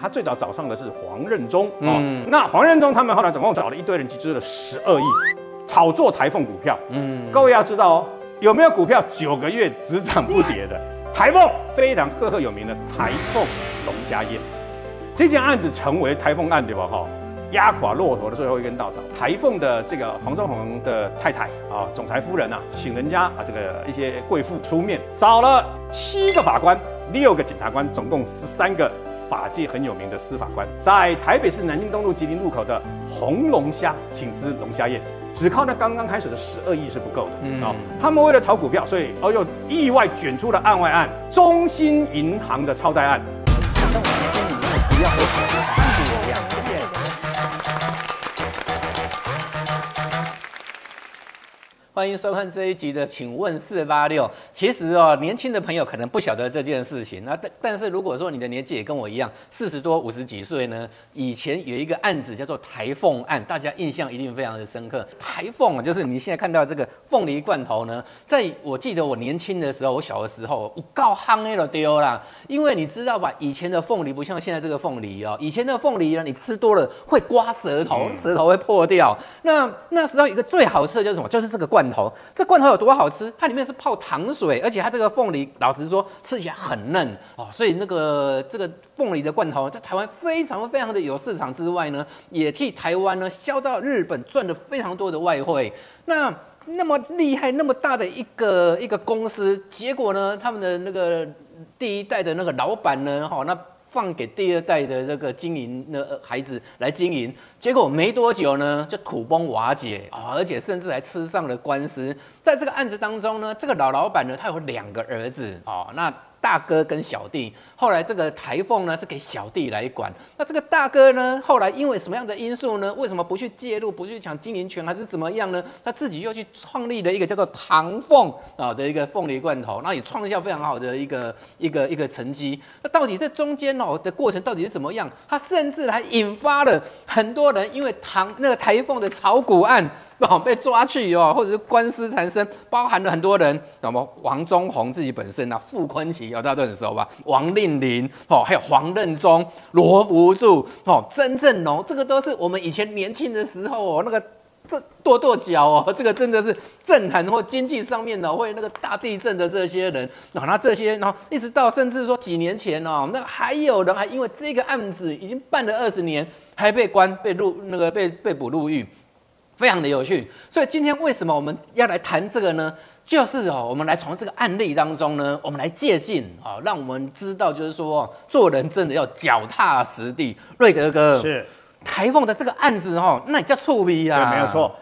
他最早找上的是黄任中哦。那黄任中他们后来总共找了一堆人，集资了十二亿，炒作台凤股票。嗯，各位要知道哦，有没有股票九个月只涨不跌的？台凤非常赫赫有名的台凤龙虾宴，这件案子成为台凤案对吧？哈。压垮骆驼的最后一根稻草。台凤的这个黄忠宏的太太啊，总裁夫人啊，请人家啊这个一些贵妇出面，找了七个法官、六个检察官，总共十三个法界很有名的司法官，在台北市南京东路吉林路口的红龙虾请吃龙虾宴，只靠那刚刚开始的十二亿是不够的啊。他们为了炒股票，所以哦又意外卷出了案外案——中心银行的超贷案。欢迎收看这一集的，请问四八六。其实哦，年轻的朋友可能不晓得这件事情。那但但是如果说你的年纪也跟我一样，四十多、五十几岁呢，以前有一个案子叫做台凤案，大家印象一定非常的深刻。台凤就是你现在看到这个凤梨罐头呢，在我记得我年轻的时候，我小的时候，我告夯那了丢啦。因为你知道吧，以前的凤梨不像现在这个凤梨哦，以前的凤梨呢，你吃多了会刮舌头，舌头会破掉。那那时候一个最好吃的就是什么？就是这个罐。头，这罐头有多好吃？它里面是泡糖水，而且它这个凤梨，老实说吃起来很嫩哦。所以那个这个凤梨的罐头在台湾非常非常的有市场之外呢，也替台湾呢销到日本赚了非常多的外汇。那那么厉害、那么大的一个一个公司，结果呢，他们的那个第一代的那个老板呢，哈那。放给第二代的这个经营的孩子来经营，结果没多久呢，就土崩瓦解啊，而且甚至还吃上了官司。在这个案子当中呢，这个老老板呢，他有两个儿子啊，那。大哥跟小弟，后来这个台凤呢是给小弟来管。那这个大哥呢，后来因为什么样的因素呢？为什么不去介入，不去抢经营权，还是怎么样呢？他自己又去创立了一个叫做唐凤啊的一个凤梨罐头，那也创下非常好的一个一个一个成绩。那到底这中间哦的过程到底是怎么样？他甚至还引发了很多人因为唐那个台凤的炒股案。哦，被抓去哦，或者是官司缠身，包含了很多人，什么王中宏自己本身啊，傅昆萁，大家都很熟吧？王令麟，哦，还有黄任中、罗福柱，哦，曾正龙，这个都是我们以前年轻的时候哦，那个这跺跺脚哦，这个真的是政坛或经济上面的，会那个大地震的这些人，哦，那这些，然后一直到甚至说几年前哦，那还有人还因为这个案子已经办了二十年，还被关被入那个被被捕入狱。非常的有趣，所以今天为什么我们要来谈这个呢？就是哦，我们来从这个案例当中呢，我们来借鉴啊，让我们知道，就是说做人真的要脚踏实地。瑞德哥是台凤的这个案子哦，那你叫臭逼啊？对，没有错。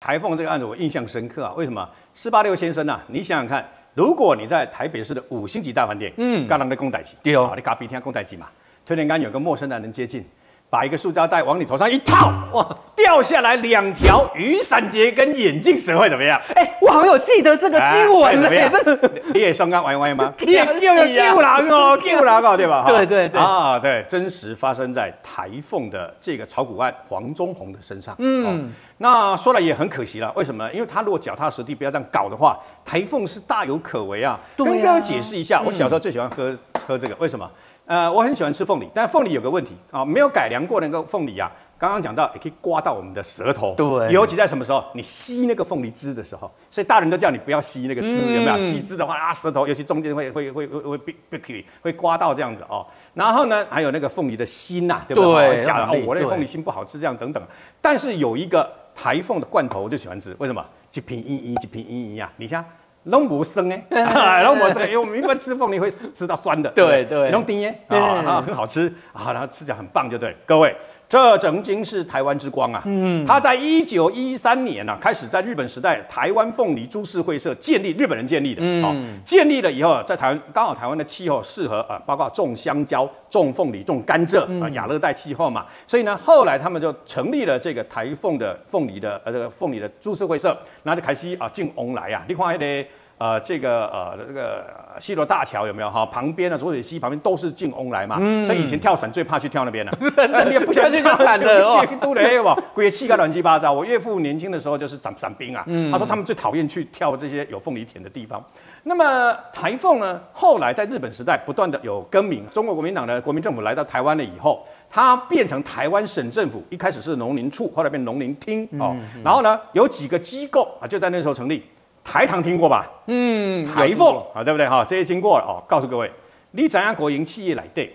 台凤这个案子我印象深刻啊，为什么？四八六先生啊，你想想看，如果你在台北市的五星级大饭店，嗯，刚刚的公仔机，对哦，你咖啡厅公仔机嘛。突然间有个陌生男人接近，把一个塑胶袋往你头上一套，哇，掉下来两条雨伞结跟眼镜蛇会怎么样？哎，我好像有记得这个新闻呢，这个你也上刚玩玩吗？你又有救狼哦，救狼哦，对吧？对对对啊，对，真实发生在台凤的这个炒股案黄忠宏的身上。嗯，那说来也很可惜了，为什么？因为他如果脚踏实地，不要这样搞的话，台凤是大有可为啊。跟各位解释一下，我小时候最喜欢喝喝这个，为什么？呃，我很喜欢吃凤梨，但凤梨有个问题啊，没有改良过那个凤梨啊，刚刚讲到也可以刮到我们的舌头，对，尤其在什么时候，你吸那个凤梨汁的时候，所以大人都叫你不要吸那个汁，有没有？吸汁的话啊，舌头尤其中间会会会会会被被会刮到这样子哦。然后呢，还有那个凤梨的心呐，对不对？假的哦，我那个凤梨心不好吃，这样等等。但是有一个台凤的罐头，我就喜欢吃，为什么？一瓶一一，一瓶一一呀，你像。龙不生 哎，龙不生，因为我们一般吃凤梨会吃到酸的，对对，龙丁耶啊，很好吃啊，然后吃起来很棒，就对，各位。这曾经是台湾之光啊！嗯，他在一九一三年呢，开始在日本时代台湾凤梨株式会社建立，日本人建立的。嗯，建立了以后，在台湾刚好台湾的气候适合啊，包括种香蕉、种凤梨、种甘蔗啊，亚热带气候嘛。所以呢，后来他们就成立了这个台凤的凤梨的呃这个凤梨的株式会社，然后就开始啊进翁来啊，你看那个。呃，这个呃，这个西罗大桥有没有哈？旁边的浊水溪旁边都是进翁来嘛，所以以前跳伞最怕去跳那边了。你也不想去跳伞的 哦，都得哇，鬼气个乱七八糟。我岳父年轻的时候就是伞伞兵啊，他说他们最讨厌去跳这些有凤梨田的地方。那么台凤呢，后来在日本时代不断的有更名，中国国民党的国民政府来到台湾了以后，它变成台湾省政府，一开始是农林处，后来变农林厅哦。然后呢，有几个机构啊，就在那时候成立。台糖听过吧？嗯，台凤啊，对不对哈？这些经过了哦，告诉各位，你怎样国营企业来对？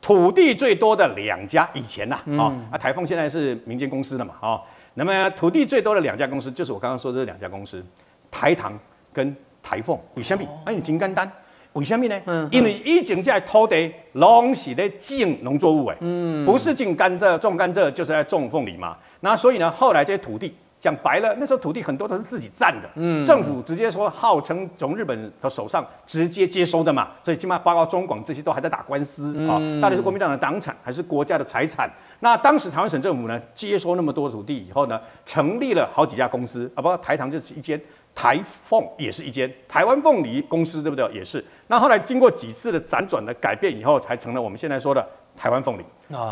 土地最多的两家以前呐，啊啊，台凤现在是民间公司了嘛，啊，那么土地最多的两家公司就是我刚刚说的这两家公司，台糖跟台凤。为什么？哎，你真简单，为什么呢？嗯，因为以前在土地拢是咧种农作物诶，嗯，不是种甘蔗，种甘蔗就是在种凤梨嘛。那所以呢，后来这些土地。讲白了，那时候土地很多都是自己占的，嗯，政府直接说号称从日本的手上直接接收的嘛，所以起码包括中广这些都还在打官司啊，到底是国民党的党产还是国家的财产？那当时台湾省政府呢，接收那么多土地以后呢，成立了好几家公司啊，包括台糖就是一间，台凤也是一间，台湾凤梨公司对不对？也是。那后来经过几次的辗转的改变以后，才成了我们现在说的。台湾凤梨，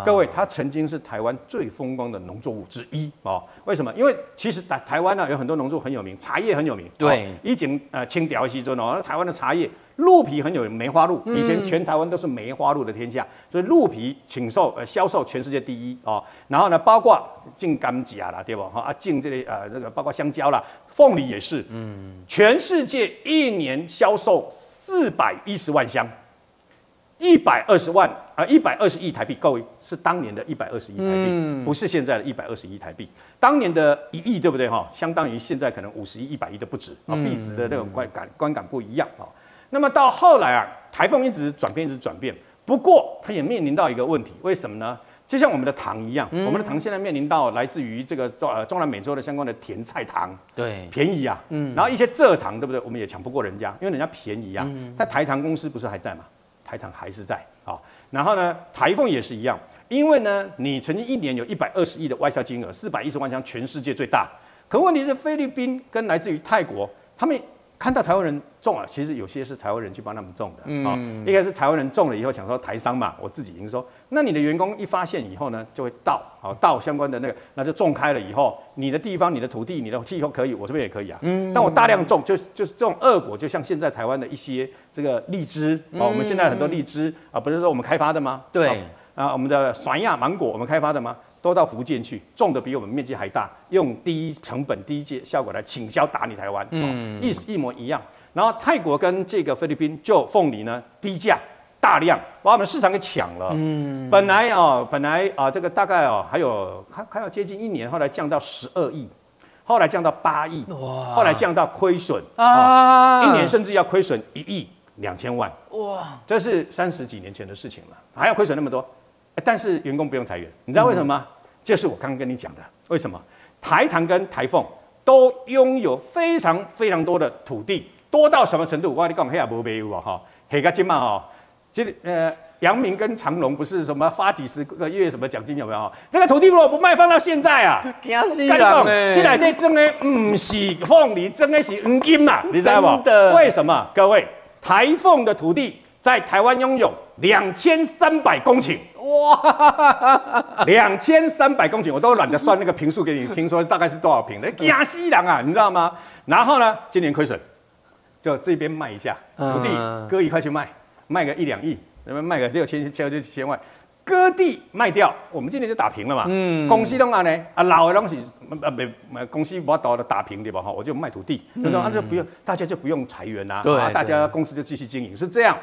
各位，它曾经是台湾最风光的农作物之一啊！为什么？因为其实台台湾呢有很多农作物很有名，茶叶很有名。对，以前呃清朝时阵哦，台湾的茶叶鹿皮很有梅花鹿，以前全台湾都是梅花鹿的天下，所以鹿皮请售呃销售全世界第一哦。然后呢，包括进甘蔗啦，对不？哈啊，进这里呃这个包括香蕉啦，凤梨也是，嗯，全世界一年销售四百一十万箱。一百二十万啊，一百二十亿台币，各位是当年的一百二十亿台币，不是现在的一百二十亿台币。当年的一亿，对不对哈？相当于现在可能五十亿、一百亿都不止啊，币值的那种观感观感不一样啊。那么到后来啊，台风一直转变，一直转变。不过它也面临到一个问题，为什么呢？就像我们的糖一样，我们的糖现在面临到来自于这个中呃中南美洲的相关的甜菜糖，对，便宜啊，嗯，然后一些蔗糖，对不对？我们也抢不过人家，因为人家便宜啊。但台糖公司不是还在吗？台糖还是在啊，然后呢，台风也是一样，因为呢，你曾经一年有一百二十亿的外销金额，四百一十万箱，全世界最大。可问题是，菲律宾跟来自于泰国，他们。看到台湾人种啊，其实有些是台湾人去帮他们种的啊。应该是台湾人种了以后，想说台商嘛，我自己营收。那你的员工一发现以后呢，就会到好到相关的那个，那就种开了以后，你的地方、你的土地、你的气候可以，我这边也可以啊。嗯。但我大量种，就就是这种恶果，就像现在台湾的一些这个荔枝啊，我们现在很多荔枝啊，不是说我们开发的吗？对。啊，我们的酸亚芒果，我们开发的吗？都到福建去种的比我们面积还大，用低成本、低阶效果来倾销打你台湾，嗯，意思一模一样。然后泰国跟这个菲律宾就凤梨呢低价大量把我们市场给抢了。嗯，本来啊，本来啊，这个大概啊还有还还要接近一年，后来降到十二亿，后来降到八亿，后来降到亏损啊，一年甚至要亏损一亿两千万，哇，这是三十几年前的事情了，还要亏损那么多，但是员工不用裁员，你知道为什么吗？就是我刚刚跟你讲的，为什么台糖跟台凤都拥有非常非常多的土地。多到什么程度？我跟你讲，黑也无没有啊哈，黑个金嘛哈，这呃，杨明跟长隆不是什么发几十个月什么奖金有没有？那个土地如果不卖，放到现在啊，惊死人嘞！这来底种的不是凤梨，真的是黄金嘛，你知道不？为什么？各位，台凤的土地在台湾拥有两千三百公顷，哇，两千三百公顷，我都懒得算那个平数给你，听说大概是多少平？惊死人啊，你知道吗？然后呢，今年亏损。就这边卖一下土地，割一块去卖，卖个一两亿，那边卖个六千千千万，割地卖掉，我们今年就打平了嘛。嗯，公司弄啊呢，啊老的东西啊没公司不倒的打平对吧？哈，我就卖土地，那种啊就不用大家就不用裁员呐，对，大家公司就继续经营是这样。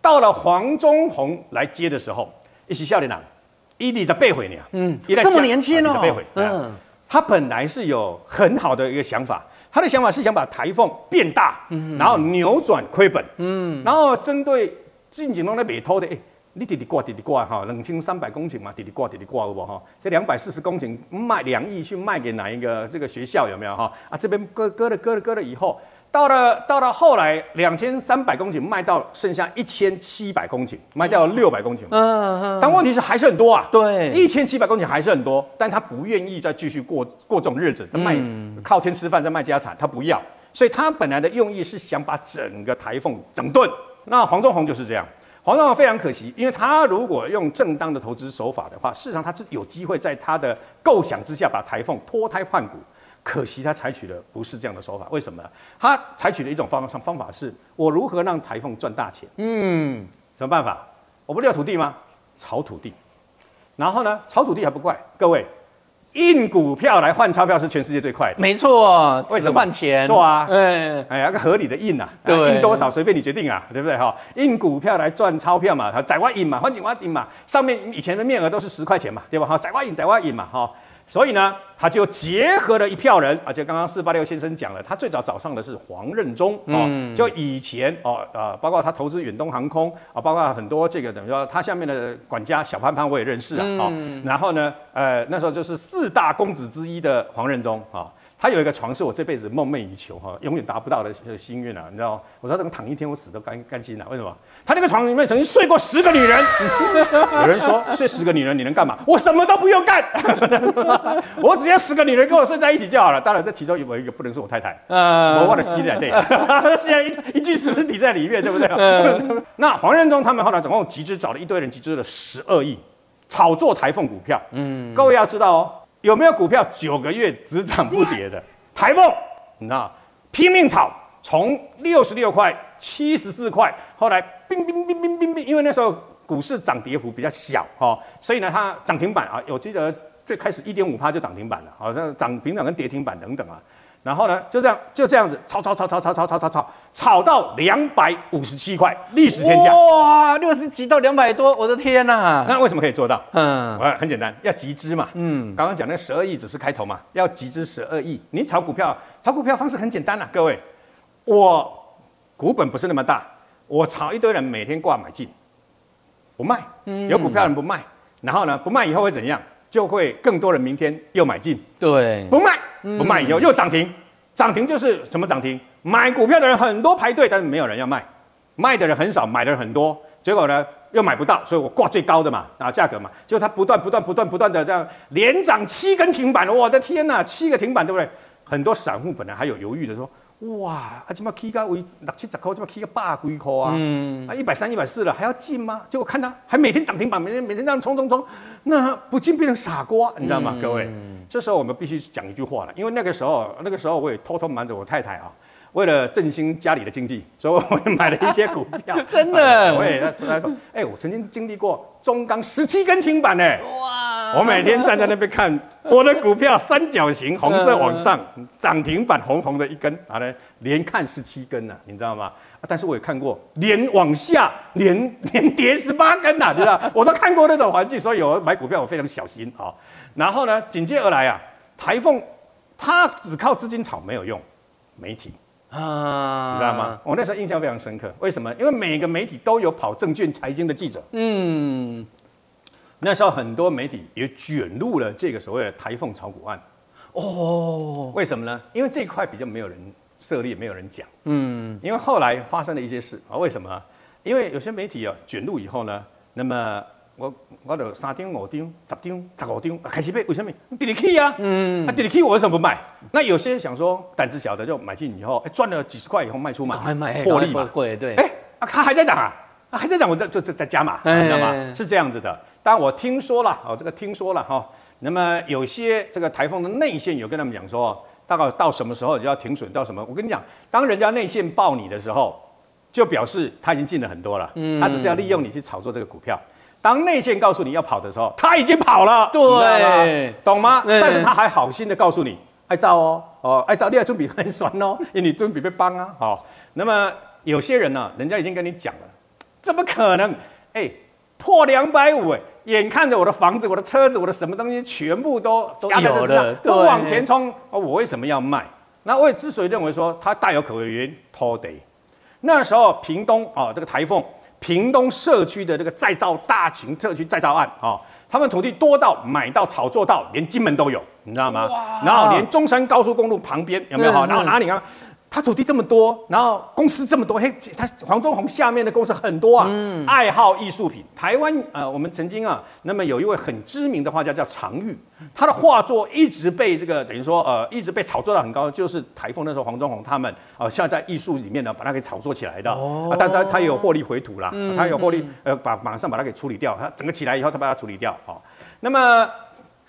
到了黄忠宏来接的时候，一起笑脸郎，伊利在背回你啊，嗯，这么年轻哦，背回，嗯，他本来是有很好的一个想法。他的想法是想把台风变大，然后扭转亏本，嗯然后针对近景中的北偷的，哎，你滴滴挂滴滴挂哈，两千三百公顷嘛，滴滴挂滴滴挂好不哈？这两百四十公顷卖两亿去卖给哪一个这个学校有没有哈？啊，这边割割了割了割了以后。到了到了后来，两千三百公顷卖到剩下一千七百公顷，卖掉六百公顷。嗯嗯。但问题是还是很多啊。对。一千七百公顷还是很多，但他不愿意再继续过过这种日子，卖靠天吃饭，再卖家产，他不要。所以他本来的用意是想把整个台凤整顿。那黄忠宏就是这样，黄忠宏非常可惜，因为他如果用正当的投资手法的话，事实上他是有机会在他的构想之下把台凤脱胎换骨。可惜他采取的不是这样的手法，为什么呢？他采取的一种方方法是，我如何让台风赚大钱？嗯，什么办法？我不是有土地吗？炒土地，然后呢，炒土地还不怪各位。印股票来换钞票是全世界最快的，没错。为什么换钱？做啊，嗯，哎，个合理的印呐，印多少随便你决定啊，对不对哈？印股票来赚钞票嘛，它窄外印嘛，换景外印嘛，上面以前的面额都是十块钱嘛，对吧？哈，窄外印窄外印嘛，哈。所以呢，他就结合了一票人，而且刚刚四八六先生讲了，他最早找上的是黄任中哦，就以前哦呃，包括他投资远东航空啊，包括很多这个等于说他下面的管家小潘潘我也认识啊，哦，然后呢，呃那时候就是四大公子之一的黄任中啊。他有一个床是我这辈子梦寐以求哈，永远达不到的心愿啊，你知道吗？我说这个躺一天我死都甘甘心了，为什么？他那个床里面曾经睡过十个女人，有人说睡十个女人你能干嘛？我什么都不用干，我只要十个女人跟我睡在一起就好了。当然这其中有一个不能是我太太，我忘了洗脸对，现在一一具尸体在里面，对不对？那黄仁忠他们后来总共集资找了一堆人，集资了十二亿，炒作台凤股票。嗯，各位要知道哦。有没有股票九个月只涨不跌的？台风，你知道，拼命炒，从六十六块、七十四块，后来冰冰冰冰冰冰，因为那时候股市涨跌幅比较小哈，所以呢，它涨停板啊，我记得最开始一点五趴就涨停板了，好像涨停板跟跌停板等等啊。然后呢，就这样就这样子炒炒炒炒炒炒炒炒炒炒到两百五十七块，历史天价哇！六十几到两百多，我的天呐！那为什么可以做到？嗯，很简单，要集资嘛。嗯，刚刚讲那十二亿只是开头嘛，要集资十二亿。你炒股票，炒股票方式很简单呐，各位，我股本不是那么大，我炒一堆人每天挂买进，不卖，有股票人不卖，然后呢，不卖以后会怎样？就会更多人明天又买进，对，不卖。不卖以后又涨停，涨停就是什么涨停？买股票的人很多排队，但是没有人要卖，卖的人很少，买的人很多，结果呢又买不到，所以我挂最高的嘛，啊价格嘛，就它不断不断不断不断的这样连涨七根停板，我的天呐，七个停板对不对？很多散户本来还有犹豫的说。哇，啊，起码 K 个为六七十块，起码 K 个百几块啊！嗯，啊，一百三、一百四了，还要进吗？结果看他还每天涨停板，每天每天这样冲冲冲，那不进变成傻瓜，你知道吗？各位，这时候我们必须讲一句话了，因为那个时候，那个时候我也偷偷瞒着我太太啊，为了振兴家里的经济，所以我也买了一些股票。真的，我也他他说，哎，我曾经经历过中钢十七根停板呢。哇！我每天站在那边看。我的股票三角形，红色往上，涨停板红红的一根，好呢，连看十七根呢，你知道吗？但是我也看过连往下连 连跌十八根呐，你知道？我都看过那种环境，所以我买股票我非常小心啊。然后呢，紧接而来啊，台风它只靠资金炒没有用，媒体啊，你知道吗？我那时候印象非常深刻，为什么？因为每个媒体都有跑证券财经的记者，嗯。那时候很多媒体也卷入了这个所谓的台凤炒股案，哦，为什么呢？因为这块比较没有人涉猎，没有人讲，嗯，因为后来发生了一些事啊，为什么？因为有些媒体啊卷入以后呢，那么我我的三丁五丁十丁十五丁开始被为什么？跌得起啊，嗯，那跌得起我为什么不卖？那有些想说胆子小的就买进以后，哎赚了几十块以后卖出嘛，获利嘛，贵对，哎，啊它还在涨啊，还在涨，我就就在加码，你知道吗？是这样子的。但我听说了，哦，这个听说了哈。那么有些这个台风的内线有跟他们讲说，大概到什么时候就要停损，到什么？我跟你讲，当人家内线报你的时候，就表示他已经进了很多了，他只是要利用你去炒作这个股票。当内线告诉你要跑的时候，他已经跑了，对，懂吗？但是他还好心的告诉你，爱照哦，哦，爱照，你要准备很酸哦，因为你准备被帮啊，好。那么有些人呢，人家已经跟你讲了，怎么可能？哎，破两百五，哎。眼看着我的房子、我的车子、我的什么东西全部都压在这上，都往前冲，我为什么要卖？那我也之所以认为说它大有可为，原因偷得。那时候屏东啊，这个台风，屏东社区的这个再造大型社区再造案啊，他们土地多到买到炒作到连金门都有，你知道吗？然后连中山高速公路旁边有没有？然后哪里啊？他土地这么多，然后公司这么多，嘿，他黄忠宏下面的公司很多啊。嗯，爱好艺术品，台湾呃，我们曾经啊，那么有一位很知名的画家叫常玉，他的画作一直被这个等于说呃，一直被炒作到很高，就是台风那时候黄忠宏他们呃，现在在艺术里面呢，把它给炒作起来的。哦，但是他他也有获利回吐啦，他有获利呃，把马上把它给处理掉，他整个起来以后，他把它处理掉。好，那么。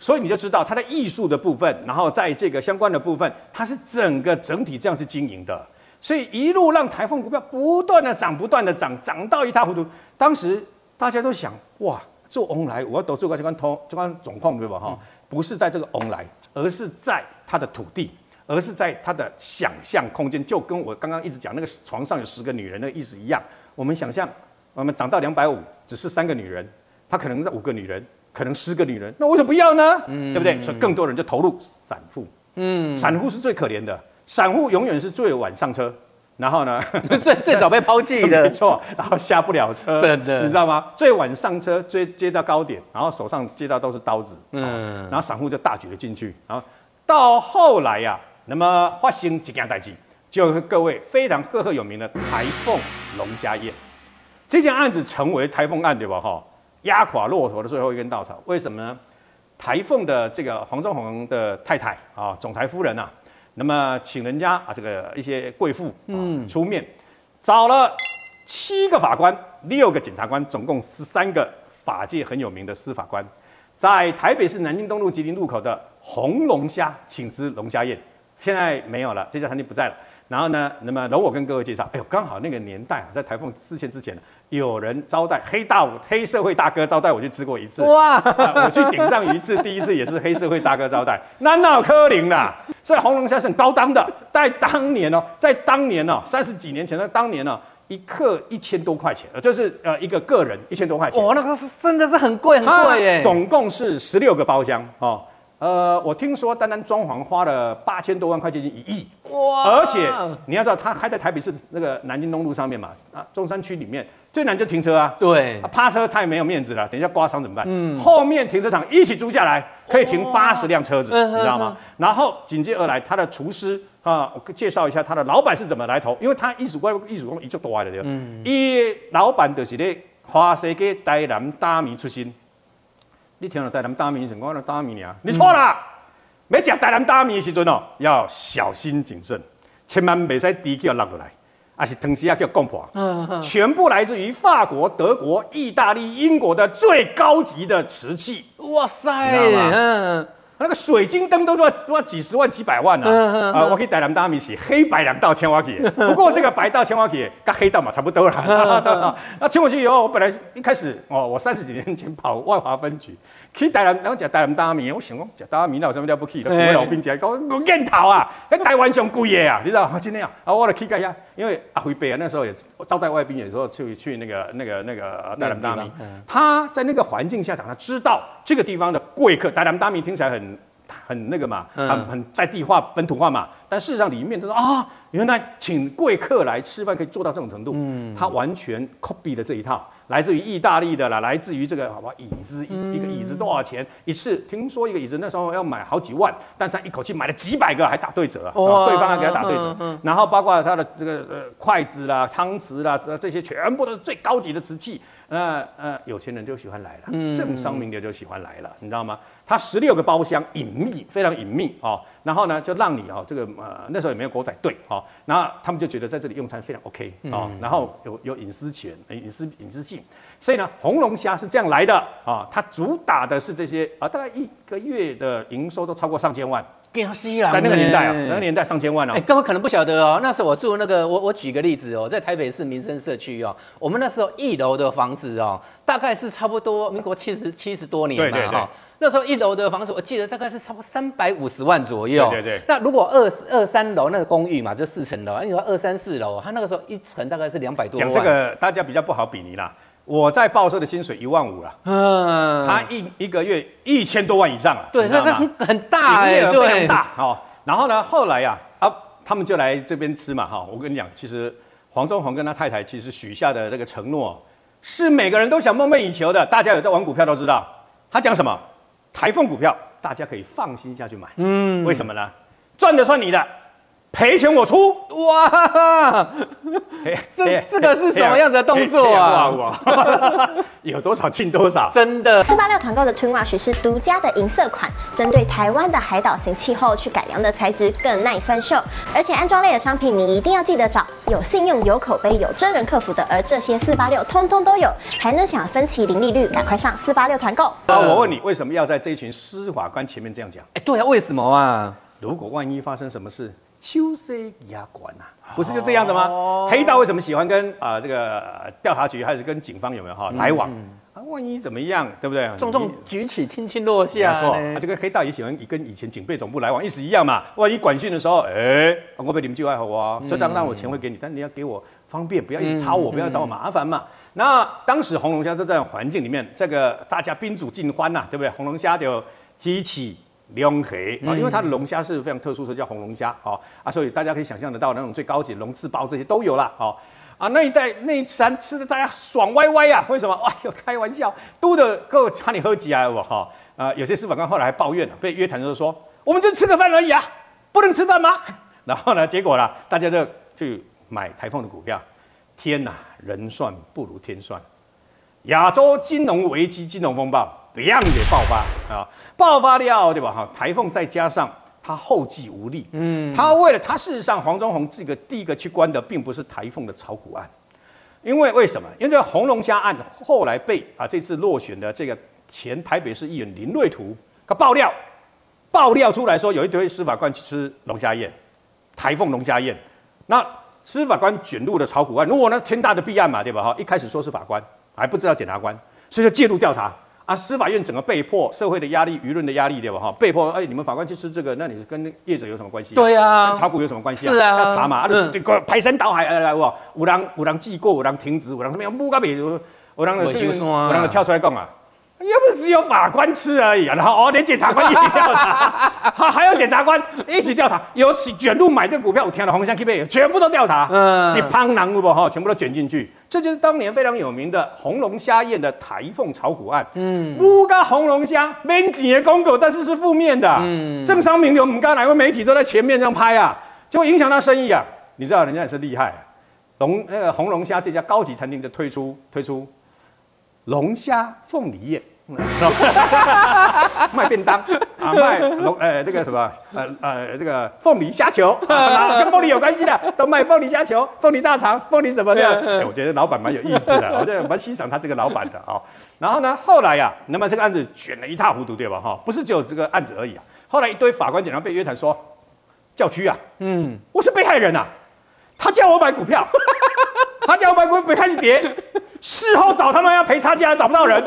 所以你就知道它的艺术的部分，然后在这个相关的部分，它是整个整体这样去经营的，所以一路让台风股票不断的涨，不断的涨，涨到一塌糊涂。当时大家都想，哇，做翁来，我要都做个这关通这关总控对吧？哈，不是在这个翁来，而是在它的土地，而是在它的想象空间，就跟我刚刚一直讲那个床上有十个女人的意思一样。我们想象，我们涨到两百五，只是三个女人，它可能那五个女人。可能十个女人，那我怎么不要呢？嗯对不对？所以更多人就投入散户。嗯，散户是最可怜的，散户永远是最晚上车，然后呢，最最早被抛弃的，没错，然后下不了车，真的，你知道吗？最晚上车，追接到高点，然后手上接到都是刀子，嗯，然后散户就大举的进去，然后到后来呀，那么发生几件代志，就各位非常赫赫有名的台风龙虾宴，这件案子成为台风案，对吧？哈。压垮骆驼的最后一根稻草，为什么呢？台凤的这个黄忠宏的太太啊，总裁夫人啊，那么请人家啊，这个一些贵妇嗯出面，找了七个法官、六个检察官，总共十三个法界很有名的司法官，在台北市南京东路吉林路口的红龙虾请吃龙虾宴，现在没有了，这家餐厅不在了。然后呢？那么容我跟各位介绍，哎呦，刚好那个年代啊，在台风之前之前呢有人招待黑大黑社会大哥招待我去吃过一次。哇！我去顶上一次，第一次也是黑社会大哥招待，那闹柯林啦。所以红龙虾是很高档的，在当年哦，在当年哦，三十几年前的当年哦，一克一千多块钱，呃，就是呃一个个人一千多块钱。哇，那个是真的是很贵很贵耶。总共是十六个包厢哦。呃，我听说单单装潢花了八千多万块，接近一亿。哇！而且你要知道，他还在台北市那个南京东路上面嘛，啊，中山区里面最难就停车啊。对。趴车太没有面子了，等一下刮伤怎么办？嗯。后面停车场一起租下来，可以停八十辆车子，你知道吗？然后紧接而来，他的厨师啊，我介绍一下他的老板是怎么来头，因为他艺术关艺术工一直多来的对嗯。一老板就是咧华西街台南大米出身。你听到台南大米，什么大米啊？你错啦，没讲台南大米的时阵哦，要小心谨慎，千万袂使低叫落落来，啊是腾时啊叫供破。嗯全部来自于法国、德国、意大利、英国的最高级的瓷器。哇塞！嗯。那个水晶灯都要都要几十万几百万呢啊！我可以带两大米洗黑白两道千瓦起，不过这个白道千瓦起跟黑道嘛差不多了。那请我去以后，我本来一开始哦，我三十几年前跑万华分局，去台南，然后讲台南大米，我想讲讲大米，那有什么叫不去？我老兵讲，我烟头啊，那台湾上贵的啊，你知道吗？今天啊，啊，我来去看一下，因为阿辉伯啊，那时候也招待外宾，有时候去去那个那个那个台南大米，他在那个环境下长，他知道这个地方的贵客，台南大米听起来很。很那个嘛，很很在地化、本土化嘛，但事实上里面都说啊，原来请贵客来吃饭可以做到这种程度，嗯，他完全 copy 了这一套，来自于意大利的啦，来自于这个好吧，椅子一一个椅子多少钱？一次？听说一个椅子那时候要买好几万，但是他一口气买了几百个，还打对折啊，对方还给他打对折，然后包括他的这个呃筷子啦、汤匙啦，这这些全部都是最高级的瓷器，那呃有钱人就喜欢来了，政商名流就喜欢来了，你知道吗？它十六个包厢，隐秘，非常隐秘哦。然后呢，就让你哦，这个呃那时候也没有狗仔队哦，然后他们就觉得在这里用餐非常 OK 哦。然后有有隐私权、隐私隐私性，所以呢，红龙虾是这样来的啊。它主打的是这些啊，大概一个月的营收都超过上千万。在那个年代啊，那个年代上千万哦。哎，各位可能不晓得哦，那时候我住那个，我我举个例子哦，在台北市民生社区哦，我们那时候一楼的房子哦，大概是差不多民国七十七十多年嘛哈。那时候一楼的房子，我记得大概是差不多三百五十万左右。对对对。那如果二二三楼那个公寓嘛，就四层楼，你说二三四楼，它那个时候一层大概是两百多万。讲这个大家比较不好比拟啦。我在报社的薪水一万五了，嗯，他一一个月一千多万以上了，对，那很很大，营业额非常大，哦。然后呢，后来呀，啊，他们就来这边吃嘛，哈，我跟你讲，其实黄忠宏跟他太太其实许下的这个承诺，是每个人都想梦寐以求的。大家有在玩股票都知道，他讲什么？台风股票，大家可以放心下去买，嗯，为什么呢？赚的算你的，赔钱我出。哇，个是什么样子的动作啊？有多少进多少，真的。四八六团购的 Twin Wash 是独家的银色款，针对台湾的海岛型气候去改良的材质，更耐酸锈。而且安装类的商品你一定要记得找有信用、有口碑、有真人客服的，而这些四八六通通都有，还能享分期零利率，赶快上四八六团购。啊，我问你，为什么要在这一群司法官前面这样讲？哎，对啊，为什么啊？如果万一发生什么事？秋色压管呐，不是就这样子吗？黑道为什么喜欢跟啊这个调查局还是跟警方有没有哈来往？啊，万一怎么样，对不对？重重举起，轻轻落下。没错，啊，这个黑道也喜欢跟以前警备总部来往，意思一样嘛。万一管训的时候，哎，我被你们救爱好啊，所以当然我钱会给你，但你要给我方便，不要一直抄我，不要找我麻烦嘛。那当时红龙虾在这样环境里面，这个大家宾主尽欢呐，对不对？红龙虾就一起。龙黑啊，因为它的龙虾是非常特殊的，叫红龙虾哦啊，所以大家可以想象得到那种最高级龙翅包这些都有啦哦啊，那一代那一餐吃的大家爽歪歪呀，为什么？哎呦，开玩笑，都的够差你喝几啊我哈啊，有些司法官后来还抱怨了，被约谈的时候说，我们就吃个饭而已啊，不能吃饭吗？然后呢，结果呢，大家就去买台风的股票，天哪，人算不如天算，亚洲金融危机、金融风暴。bang 给爆发啊！爆发了，对吧？哈，台风再加上他后继无力，嗯，他为了他事实上黄忠宏这个第一个去关的并不是台风的炒股案，因为为什么？因为这个红龙虾案后来被啊这次落选的这个前台北市议员林瑞图他爆料，爆料出来说有一堆司法官去吃龙虾宴，台风龙虾宴，那司法官卷入的炒股案，如果呢天大的弊案嘛，对吧？哈，一开始说是法官还不知道检察官，所以就介入调查。啊，司法院整个被迫，社会的压力、舆论的压力，对吧？哈，被迫，哎，你们法官去吃这个，那你跟业者有什么关系？对啊，跟炒股有什么关系啊？是啊，要查嘛，啊，对，排山倒海而来，哇，五人五人记过，五人停职，五人什么样？不个别，五郎的这个，五郎跳出来讲啊。又不是只有法官吃而已啊，然后哦，连检察官一起调查，还还有检察官一起调查，有卷入买这个股票，我听了红香 K 贝全部都调查，嗯，去潘囊不哈，全部都卷进去，这就是当年非常有名的红龙虾宴的台凤炒股案，嗯，乌个红龙虾没几个公狗，但是是负面的，嗯，政商名流，我们刚才哪位媒体都在前面这样拍啊，就会影响他生意啊，你知道人家也是厉害，龙那个红龙虾这家高级餐厅就推出推出龙虾凤梨宴。卖便当。啊，卖龙呃这个什么呃呃这个凤梨虾球，跟凤梨有关系的，都卖凤梨虾球、凤梨大肠、凤梨什么的。哎，我觉得老板蛮有意思的，我觉得蛮欣赏他这个老板的啊。然后呢，后来呀，那么这个案子卷得一塌糊涂，对吧？哈，不是只有这个案子而已啊。后来一堆法官、检察被约谈说，教区啊，嗯，我是被害人呐，他叫我买股票，他叫我买股票开始跌。事后找他们要赔差价，找不到人。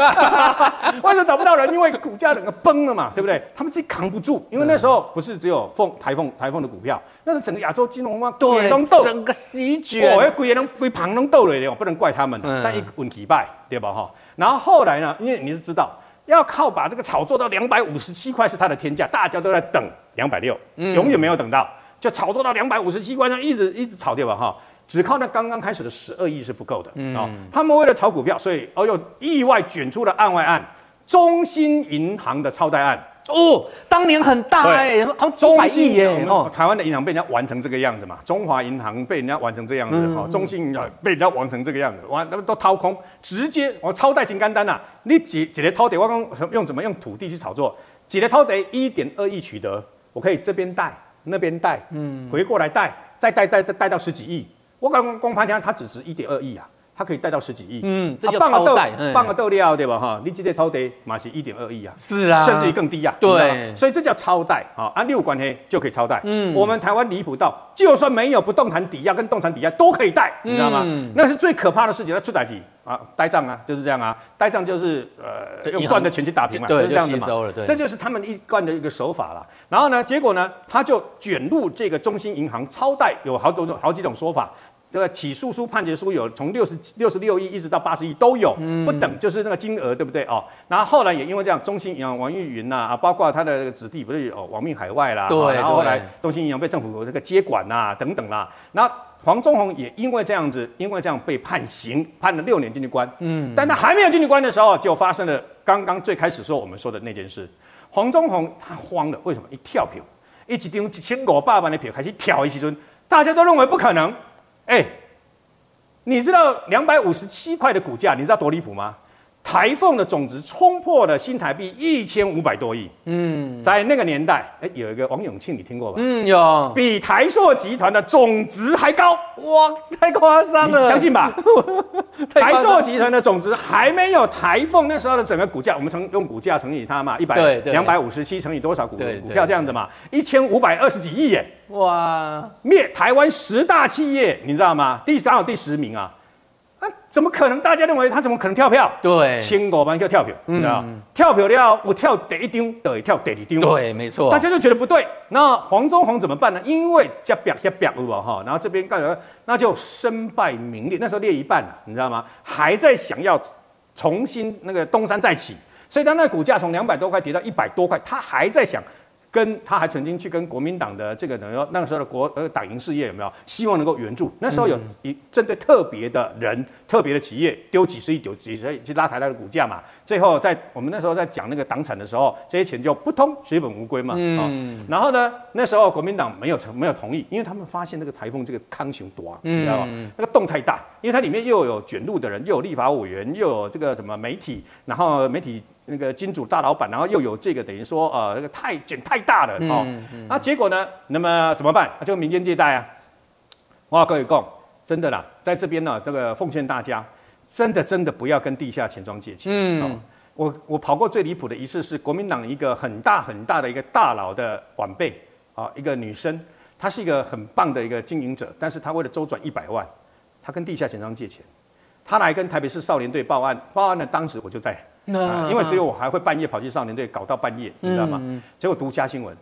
为什么找不到人？因为股价整个崩了嘛，对不对？他们自己扛不住，因为那时候不是只有凤台风台风的股票，那是整个亚洲金融嘛，对，整个席卷。哦，贵人贵旁拢斗了，不能怪他们。但一问题败，对吧？哈。然后后来呢？因为你是知道，要靠把这个炒作到两百五十七块是它的天价，大家都在等两百六，永远没有等到，就炒作到两百五十七块，那一直一直炒，掉吧？哈。只靠那刚刚开始的十二亿是不够的啊！他们为了炒股票，所以哦又意外卷出了案外案——中兴银行的超贷案哦，当年很大哎，好几百亿耶！哦，台湾的银行被人家玩成这个样子嘛，中华银行被人家玩成这样子，哦，中信银行被人家玩成这个样子，玩他们都掏空，直接我超贷金干单呐！你几几年掏得？我刚用怎么用土地去炒作？几年掏得一点二亿取得，我可以这边贷那边贷，嗯，回过来贷，再贷贷贷到十几亿。我讲光盘天，它只值一点二亿啊，它可以贷到十几亿。嗯，这叫超贷，放个豆料对吧？哈，你今天投的嘛是一点二亿啊，是啊，甚至于更低啊。对，所以这叫超贷啊，按六关黑就可以超贷。嗯，我们台湾离谱到，就算没有不动产抵押跟动产抵押都可以贷，你知道吗？那是最可怕的事情，那出贷几啊？呆账啊，就是这样啊，呆账就是呃用赚的钱去打平嘛，就是这样子嘛。这就是他们一贯的一个手法了。然后呢，结果呢，他就卷入这个中心银行超贷，有好多种、好几种说法。这个起诉书、判决书有从六十六十六亿一直到八十亿都有，不等就是那个金额，对不对哦？然后后来也因为这样，中信银行王玉云呐啊，包括他的子弟不是有亡命海外啦，对，然后后来中信银行被政府这个接管呐等等啦。那黄忠宏也因为这样子，因为这样被判刑，判了六年进去关。嗯，但他还没有进去关的时候，就发生了刚刚最开始说我们说的那件事。黄忠宏他慌了，为什么？一跳票。一张一千五百万的票开始跳一起尊，大家都认为不可能。哎，你知道两百五十七块的股价，你知道多离谱吗？台凤的总值冲破了新台币一千五百多亿。嗯，在那个年代，哎，有一个王永庆，你听过吧？嗯，有。比台硕集团的总值还高，哇，太夸张了，你相信吧？台硕集团的总值还没有台凤那时候的整个股价，我们乘用股价乘以它嘛，一百两百五十七乘以多少股股票这样子嘛，一千五百二十几亿耶！哇，灭台湾十大企业，你知道吗？第三有第十名啊。啊，怎么可能？大家认为他怎么可能跳票？对，千五万就跳票，你知道跳票了，我跳第一张，等于跳第二张。对，没错。大家就觉得不对。那黄忠宏怎么办呢？因为加表加表了哈，然后这边干什么？那就身败名裂。那时候裂一半了，你知道吗？还在想要重新那个东山再起，所以当那股价从两百多块跌到一百多块，他还在想。跟他还曾经去跟国民党的这个等于说那个时候的国呃党营事业有没有希望能够援助？那时候有一针对特别的人、特别的企业丢几十亿、丢几十亿去拉抬它的股价嘛。最后在我们那时候在讲那个党产的时候，这些钱就不通，血本无归嘛。嗯。然后呢，那时候国民党没有成没有同意，因为他们发现那个台风这个康雄多，你知道吗？那个洞太大，因为它里面又有卷入的人，又有立法委员，又有这个什么媒体，然后媒体。那个金主大老板，然后又有这个等于说呃那个太卷太大了哦，那结果呢？那么怎么办？就民间借贷啊！哇，各位共，真的啦，在这边呢，这个奉劝大家，真的真的不要跟地下钱庄借钱。嗯，我我跑过最离谱的一次是国民党一个很大很大的一个大佬的晚辈啊，一个女生，她是一个很棒的一个经营者，但是她为了周转一百万，她跟地下钱庄借钱，她来跟台北市少年队报案，报案的当时我就在。因为只有我还会半夜跑去少年队搞到半夜，你知道吗？结果独家新闻，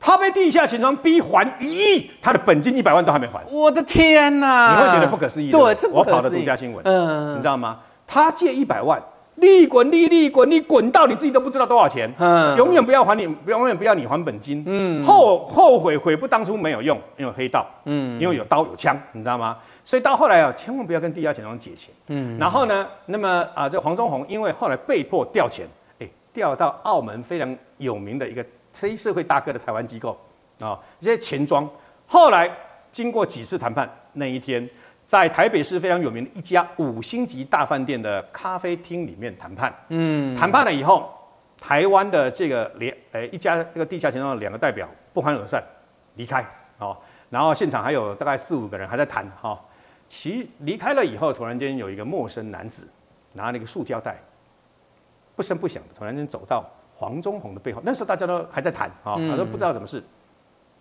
他被地下钱庄逼还一亿，他的本金一百万都还没还。我的天哪！你会觉得不可思议。对，我跑的独家新闻，嗯，你知道吗？他借一百万，利滚利，利滚利，滚到你自己都不知道多少钱。嗯，永远不要还你，永远不要你还本金。嗯，后后悔悔不当初没有用，因为黑道，嗯，因为有刀有枪，你知道吗？所以到后来啊，千万不要跟地下钱庄借钱。嗯，然后呢，那么啊，这黄忠宏因为后来被迫调钱，哎，调到澳门非常有名的一个黑社会大哥的台湾机构啊，这些钱庄。后来经过几次谈判，那一天在台北市非常有名的一家五星级大饭店的咖啡厅里面谈判。嗯，谈判了以后，台湾的这个连哎一家这个地下钱庄的两个代表不欢而散，离开哦。然后现场还有大概四五个人还在谈哈。其离开了以后，突然间有一个陌生男子拿了一个塑胶袋，不声不响的突然间走到黄忠宏的背后。那时候大家都还在谈啊，都不知道什么事。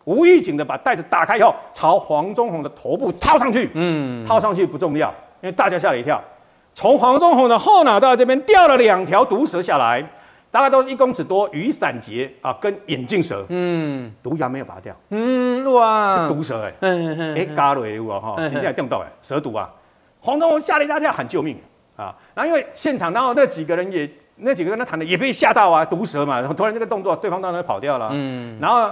无预警的把袋子打开以后，朝黄忠宏的头部套上去。嗯，套上去不重要，因为大家吓了一跳。从黄忠宏的后脑袋这边掉了两条毒蛇下来。大概都是一公尺多，雨伞节啊，跟眼镜蛇，嗯，毒牙没有拔掉，嗯，哇，毒蛇哎，嗯嗯，哎，嘎了有哈，直接电到哎，蛇毒啊，黄忠宏吓了一大跳，喊救命啊！然后因为现场，然后那几个人也，那几个跟他谈的也被吓到啊，毒蛇嘛，然后突然这个动作，对方当然跑掉了，嗯，然后，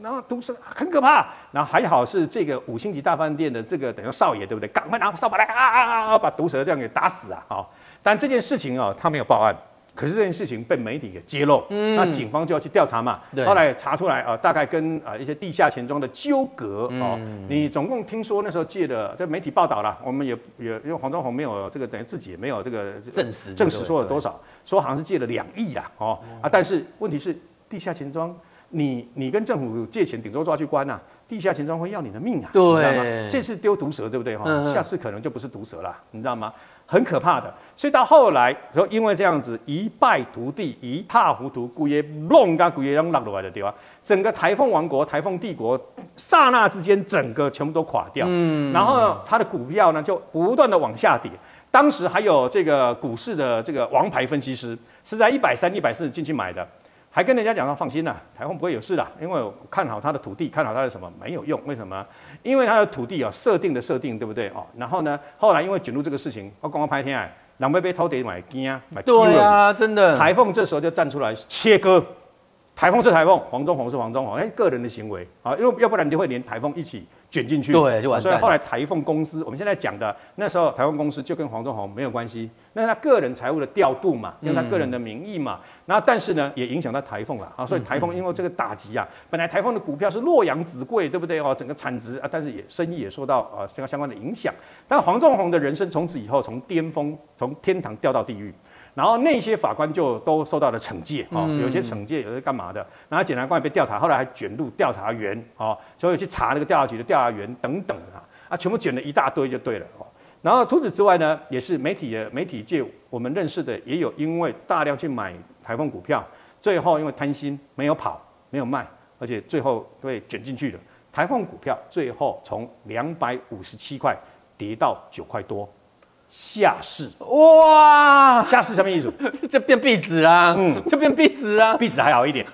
然后毒蛇很可怕，然后还好是这个五星级大饭店的这个等于少爷对不对？赶快拿扫把来啊啊啊，把毒蛇这样给打死啊！好，但这件事情哦，他没有报案。可是这件事情被媒体给揭露，那警方就要去调查嘛。后来查出来啊，大概跟啊一些地下钱庄的纠葛哦。你总共听说那时候借的，这媒体报道了，我们也也因为黄忠宏没有这个，等于自己也没有这个证实证实说了多少，说好像是借了两亿啦哦啊。但是问题是地下钱庄，你你跟政府借钱，顶多抓去关呐。地下钱庄会要你的命啊，对，这次丢毒蛇对不对哈？下次可能就不是毒蛇了，你知道吗？很可怕的，所以到后来说，因为这样子一败涂地，一塌糊涂，古爷弄个古爷让落落来的地方，整个台风王国、台风帝国，刹那之间整个全部都垮掉。嗯，然后它的股票呢就不断的往下跌。当时还有这个股市的这个王牌分析师是在一百三、一百四进去买的。还跟人家讲说放心啦，台风不会有事的，因为我看好它的土地，看好它的什么没有用？为什么？因为它的土地啊，设定的设定对不对哦？然后呢，后来因为卷入这个事情，我刚刚拍天啊，两被被偷得买惊啊，买对啊，真的。台风这时候就站出来切割，台风是台风，黄忠宏是黄忠宏，哎，个人的行为啊，因为要不然就会连台风一起卷进去，对就完蛋所以后来台凤公司，我们现在讲的那时候台凤公司就跟黄忠宏没有关系，那是他个人财务的调度嘛，用他个人的名义嘛。然后但是呢，也影响到台凤了啊，所以台凤因为这个打击啊，本来台凤的股票是洛阳纸贵，对不对哦？整个产值啊，但是也生意也受到啊相相关的影响。但黄仲宏的人生从此以后从巅峰从天堂掉到地狱。然后那些法官就都受到了惩戒啊，有些惩戒，有些干嘛的。然后检察官也被调查，后来还卷入调查员啊，所以去查那个调查局的调查员等等啊，啊，全部卷了一大堆就对了哦。然后除此之外呢，也是媒体的媒体界我们认识的也有，因为大量去买台风股票，最后因为贪心没有跑，没有卖，而且最后被卷进去了。台风股票最后从两百五十七块跌到九块多。下市哇，下市什么意思？就变壁纸啊，嗯，就变壁纸啊，壁纸还好一点，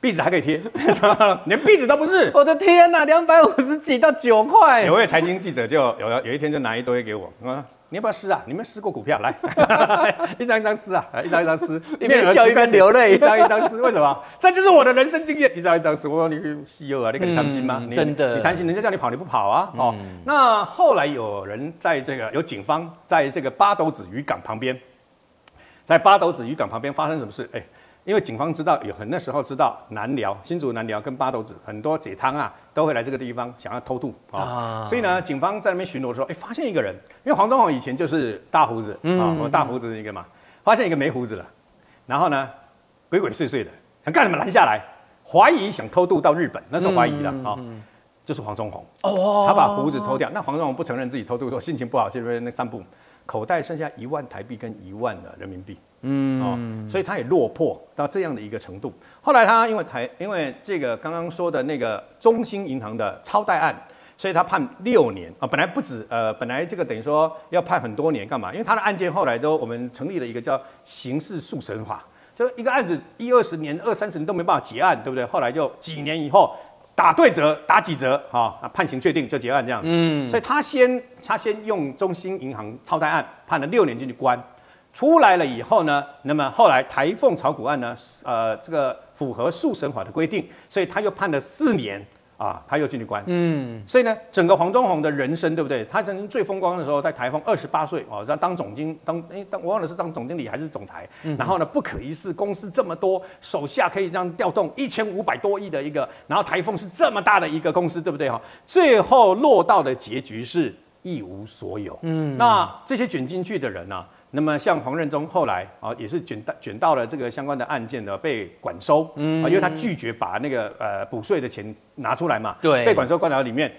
壁纸还可以贴，连壁纸都不是。我的天哪，两百五十几到九块。有位财经记者就有有一天就拿一堆给我，说。你要不要撕啊？你们撕过股票来，一张一张撕啊，一张一张撕，面笑一边流泪，一张一张撕。为什么？这就是我的人生经验，一张一张撕。我说你稀有啊，你你贪心吗？你真的，你贪心，人家叫你跑你不跑啊？哦，那后来有人在这个有警方在这个八斗子渔港旁边，在八斗子渔港旁边发生什么事？哎。因为警方知道有很那时候知道南寮新竹南寮跟八斗子很多解汤啊都会来这个地方想要偷渡啊，所以呢警方在那边巡逻的时候，哎发现一个人，因为黄忠宏以前就是大胡子啊，我大胡子一个嘛，发现一个没胡子了，然后呢鬼鬼祟祟的想干什么拦下来，怀疑想偷渡到日本，那时候怀疑了啊，就是黄忠宏。哦，他把胡子偷掉，那黄忠宏不承认自己偷渡，说心情不好，就是那散步，口袋剩下一万台币跟一万的人民币。嗯哦，所以他也落魄到这样的一个程度。后来他因为台，因为这个刚刚说的那个中兴银行的超贷案，所以他判六年啊。本来不止，呃，本来这个等于说要判很多年，干嘛？因为他的案件后来都我们成立了一个叫刑事诉审法，就一个案子一二十年、二三十年都没办法结案，对不对？后来就几年以后打对折、打几折，啊，判刑确定就结案这样。嗯，所以他先他先用中信银行超贷案判了六年进去关。出来了以后呢，那么后来台凤炒股案呢，呃，这个符合速审法的规定，所以他又判了四年啊，他又进去关。嗯，所以呢，整个黄忠宏的人生，对不对？他曾经最风光的时候在台风二十八岁哦，在当总经当哎当我忘了是当总经理还是总裁。然后呢，不可一世，公司这么多，手下可以这样调动一千五百多亿的一个，然后台风是这么大的一个公司，对不对哈？最后落到的结局是一无所有。嗯，那这些卷进去的人呢？那么像黄任中后来啊，也是卷到卷到了这个相关的案件的被管收，啊，因为他拒绝把那个呃补税的钱拿出来嘛，对，被管收关到里面，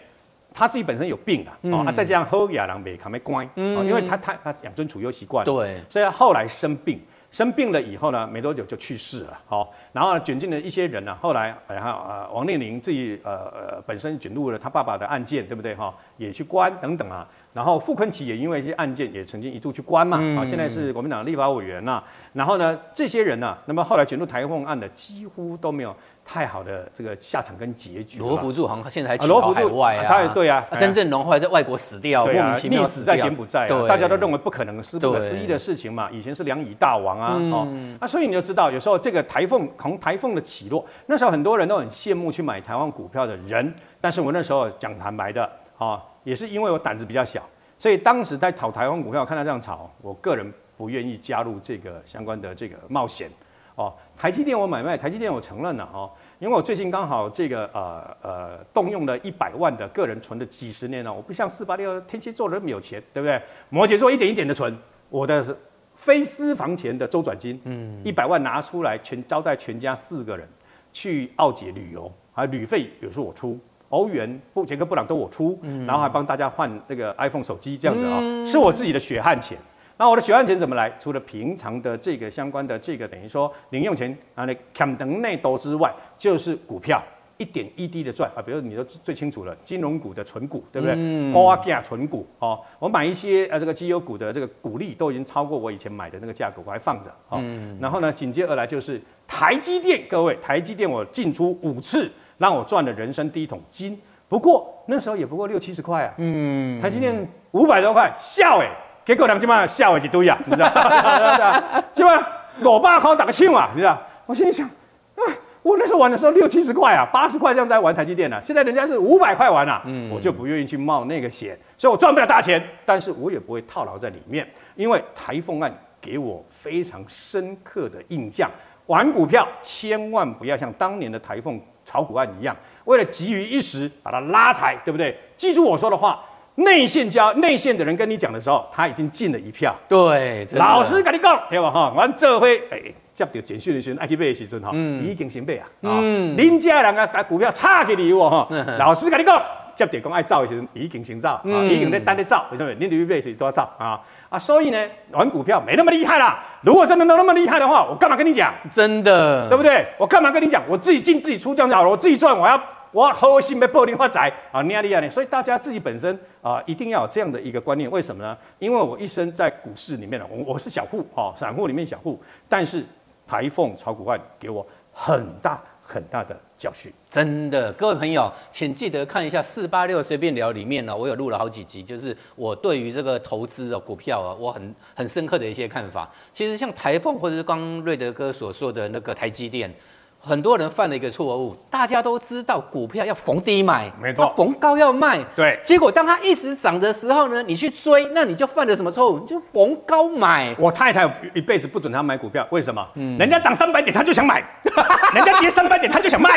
他自己本身有病啊，啊，再加上喝亚郎美卡没乖，嗯，因为他他他养尊处优习惯，对，所以后来生病。生病了以后呢，没多久就去世了。好，然后卷进了一些人呢。后来，然后呃，王令玲自己呃呃本身卷入了他爸爸的案件，对不对哈？也去关等等啊。然后傅昆奇也因为一些案件也曾经一度去关嘛。啊，现在是国民党立法委员呐。然后呢，这些人呢，那么后来卷入台风案的几乎都没有。太好的这个下场跟结局。罗福柱好像现在还罗福海外啊，他对啊，真正龙后来在外国死掉，莫名其妙死在柬埔寨，大家都认为不可能是不可思议的事情嘛。以前是两乙大王啊，哦，那所以你就知道，有时候这个台风从台风的起落，那时候很多人都很羡慕去买台湾股票的人，但是我那时候讲坦白的，啊，也是因为我胆子比较小，所以当时在炒台湾股票，看到这样炒，我个人不愿意加入这个相关的这个冒险。哦，台积电我买卖，台积电我承认了哦，因为我最近刚好这个呃呃动用了一百万的个人存的几十年了，我不像四八六天蝎座那么有钱，对不对？摩羯座一点一点的存，我的是非私房钱的周转金，嗯，一百万拿出来全招待全家四个人去澳捷旅游，还旅费有时候我出，欧元不杰克布朗都我出，然后还帮大家换那个 iPhone 手机这样子啊，是我自己的血汗钱。那我的血汗钱怎么来？除了平常的这个相关的这个等于说零用钱啊，那砍等内斗之外，就是股票一点一滴的赚啊。比如你都最清楚了，金融股的存股，对不对？高价存股哦，我买一些呃这个绩优股的这个股利都已经超过我以前买的那个价格，我还放着哦。然后呢，紧接而来就是台积电，各位，台积电我进出五次，让我赚了人生第一桶金。不过那时候也不过六七十块啊，嗯，台积电五百多块，笑哎。结果人今晚吓我一堆啊，你知道？今晚五百块打个枪啊，你知道？我心里想，啊，我那时候玩的时候六七十块啊，八十块这样在玩台积电呢、现在人家是五百块玩啊，我就不愿意去冒那个险，所以我赚不了大钱，但是我也不会套牢在里面，因为台风案给我非常深刻的印象。玩股票千万不要像当年的台风炒股案一样，为了急于一时把它拉抬，对不对？记住我说的话，内线交内线的人跟你讲的时候，他已经进了一票。对，老师跟你讲，对吧？哈，完这回哎，接到简讯的时候，爱去买的时阵哈，已经先买啊。嗯，恁家人啊，股票差给你哦哈。老师跟你讲，接到讲爱走的时候，已经先走，啊，已经在等你走，为什么？恁你买时都要走啊啊！所以呢，玩股票没那么厉害啦。如果真的能那么厉害的话，我干嘛跟你讲？真的，对不对？我干嘛跟你讲？我自己进自己出这样就好了，我自己赚，我要我要核心被破零发财啊，你啊你啊你！所以大家自己本身啊，一定要有这样的一个观念。为什么呢？因为我一生在股市里面呢，我我是小户哦，散户里面小户，但是台凤炒股案给我很大很大的教训。真的，各位朋友，请记得看一下四八六随便聊里面呢，我有录了好几集，就是我对于这个投资啊股票啊，我很很深刻的一些看法。其实像台凤或者是刚瑞德哥所说的那个台积电。很多人犯了一个错误，大家都知道股票要逢低买，没错逢高要卖。对结果当它一直涨的时候呢，你去追，那你就犯了什么错误？你就逢高买。我太太一辈子不准她买股票，为什么？人家涨三百点她就想买，人家跌三百点她就想卖。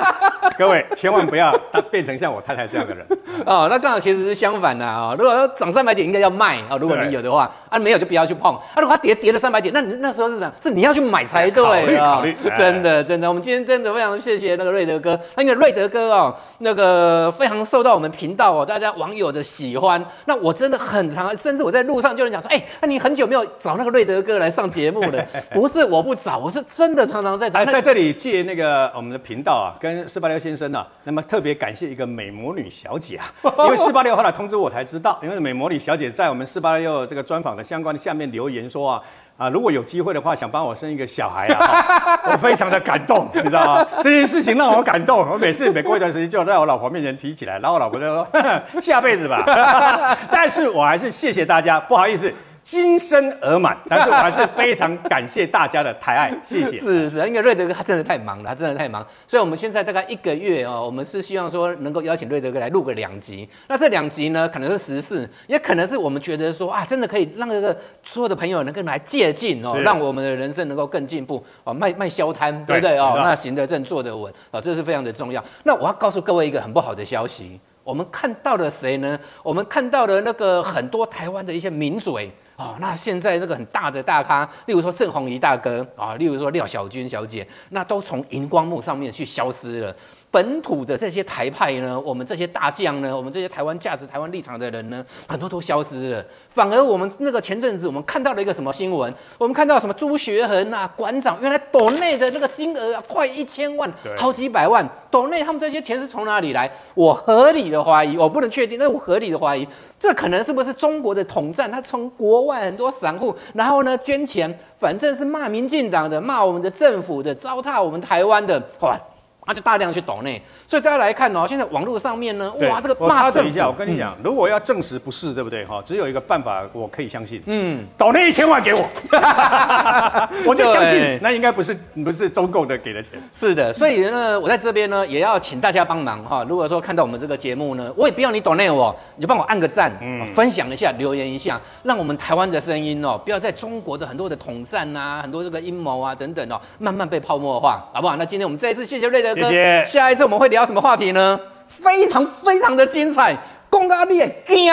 各位千万不要变成像我太太这样的人。哦，那刚好其实是相反的啊、如果要涨三百点，应该要卖啊、如果你有的话，啊没有就不要去碰。啊，如果它跌跌了三百点，那你那时候是什么？是你要去买才对考虑啊考虑哎真的真的，我们今天真的非常谢谢那个瑞德哥，那个瑞德哥哦，那个非常受到我们频道哦大家网友的喜欢。那我真的很常，甚至我在路上就能讲说，哎、那你很久没有找那个瑞德哥来上节目了。不是我不找，我是真的常常在找。哎，在这里借那个我们的频道啊，跟四八六先生啊，那么特别感谢一个美魔女小姐啊，因为四八六后来通知我才知道，因为美魔女小姐在我们四八六这个专访的相关的下面留言说啊。啊，如果有机会的话，想帮我生一个小孩啊，我非常的感动，你知道吗？这件事情让我感动，我每次每过一段时间就在我老婆面前提起来，然后我老婆就说 下辈子吧。但是我还是谢谢大家，不好意思，今生而满，但是我还是非常感谢大家的抬爱，谢谢。是是，因为瑞德哥他真的太忙了，他真的太忙，所以我们现在大概一个月哦，我们是希望说能够邀请瑞德哥来录个两集。那这两集呢，可能是时事，也可能是我们觉得说啊，真的可以让这个所有的朋友能够来借鉴哦，让我们的人生能够更进步哦，卖卖消摊，对不对哦？那行得正，坐得稳哦，这是非常的重要。那我要告诉各位一个很不好的消息，我们看到了谁呢？我们看到了那个很多台湾的一些名嘴。哦，那现在那个很大的大咖，例如说郑红仪大哥啊，例如说廖小军小姐，那都从荧光幕上面去消失了。本土的这些台派呢，我们这些大将呢，我们这些台湾价值、台湾立场的人呢，很多都消失了。反而我们那个前阵子我们看到了一个什么新闻？我们看到什么朱学恒啊，馆长原来岛内的那个金额啊，快一千万，好几百万。岛内他们这些钱是从哪里来？我合理的怀疑，我不能确定，但我合理的怀疑，这可能是不是中国的统战？他从国外很多散户，然后呢捐钱，反正是骂民进党的，骂我们的政府的，糟蹋我们台湾的，哇！他就大量去抖内，所以大家来看哦，现在网络上面呢，哇，这个我骂政府，插嘴一下，我跟你讲，如果要证实不是，对不对？哈，只有一个办法，我可以相信，嗯，抖那一千万给我，我就相信那应该不是不是中共的给的钱。是的，所以呢，我在这边呢，也要请大家帮忙哈。如果说看到我们这个节目呢，我也不要你抖内我，你就帮我按个赞，嗯分享一下，留言一下，让我们台湾的声音哦，不要在中国的很多的统战啊，很多这个阴谋啊等等哦，慢慢被泡沫化，好不好？那今天我们再一次谢谢瑞德哥，谢谢下一次我们会聊什么话题呢？非常非常的精彩，公告你也惊，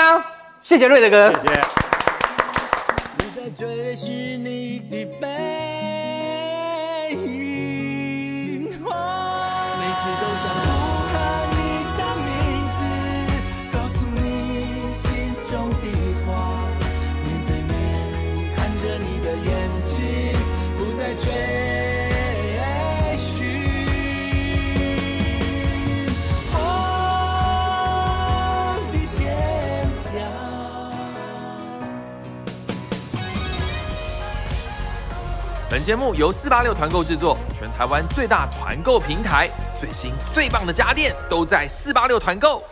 谢谢瑞德哥。谢谢。你在追寻你的背节目由四八六团购制作，全台湾最大团购平台，最新最棒的家电都在四八六团购。